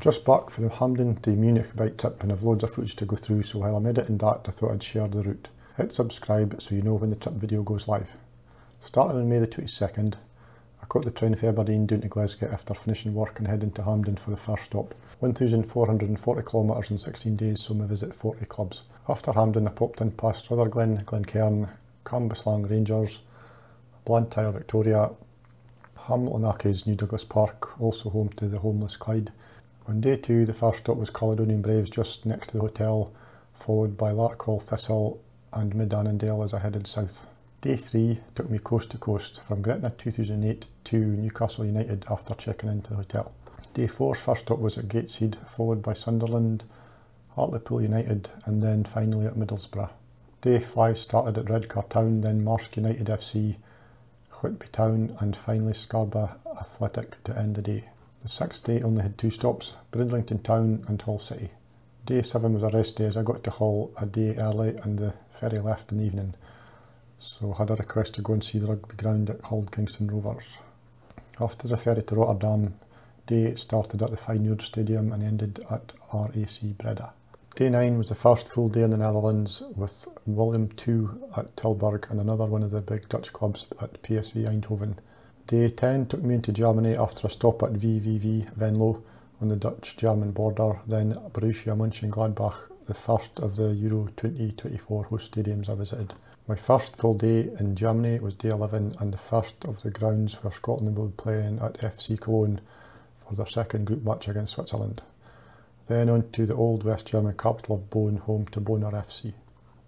just back from the Hampden to Munich bike trip and I've loads of footage to go through so while I'm editing that I thought I'd share the route. Hit subscribe so you know when the trip video goes live. Starting on May the 22nd, I caught the train from Aberdeen down to Glasgow after finishing work and heading to Hampden for the first stop. 1,440 kilometres in 16 days so my visit 40 clubs. After Hampden I popped in past Rutherglen, Glencairn, Cambuslang Rangers, Blantyre Victoria, Hamilton Accies New Douglas Park, also home to the homeless Clyde. On day two, the first stop was Caledonian Braves just next to the hotel, followed by Larkhall Thistle and Mid Annandale as I headed south. Day three took me coast to coast from Gretna 2008 to Newcastle United after checking into the hotel. Day four's first stop was at Gateshead, followed by Sunderland, Hartlepool United and then finally at Middlesbrough. Day five started at Redcar Town, then Marske United FC, Whitby Town and finally Scarborough Athletic to end the day. The sixth day only had two stops, Bridlington Town and Hull City. Day 7 was a rest day as I got to Hull a day early and the ferry left in the evening, so I had a request to go and see the rugby ground at Hull Kingston Rovers. After the ferry to Rotterdam, day 8 started at the Feyenoord Stadium and ended at NAC Breda. Day 9 was the first full day in the Netherlands with Willem II at Tilburg and another one of the big Dutch clubs at PSV Eindhoven. Day 10 took me into Germany after a stop at VVV Venlo on the Dutch-German border, then Borussia Mönchengladbach, the first of the Euro 2024 host stadiums I visited. My first full day in Germany was day 11 and the first of the grounds where Scotland will be playing at FC Cologne for their second group match against Switzerland. Then on to the old West German capital of Bonn, home to Bonner SC.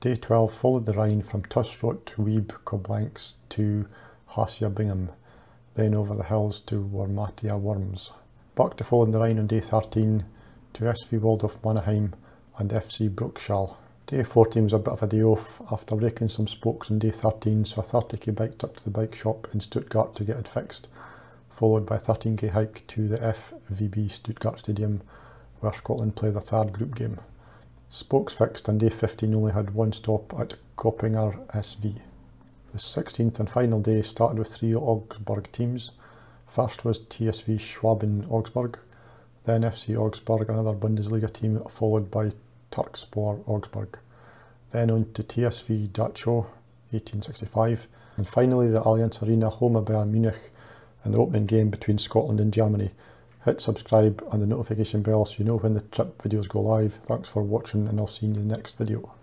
Day 12 followed the Rhine from TuS Rot-Weiss Koblenz to Hassia Bingen, then over the hills to Wormatia Worms. Back to following the Rhine on day 13 to SV Waldhof Mannheim and FC Bruchsal. Day 14 was a bit of a day off after breaking some spokes on day 13 so a 30k bike up to the bike shop in Stuttgart to get it fixed, followed by a 13k hike to the VfB Stuttgart Stadium where Scotland play their third group game. Spokes fixed and day 15 only had one stop at Göppinger SV. The 16th and final day started with three Augsburg teams. First was TSV Schwaben Augsburg, then FC Augsburg, another Bundesliga team, followed by Turkspor Augsburg. Then on to TSV Dachau 1865, and finally the Allianz Arena home of Bayern Munich in the opening game between Scotland and Germany. Hit subscribe and the notification bell so you know when the trip videos go live. Thanks for watching and I'll see you in the next video.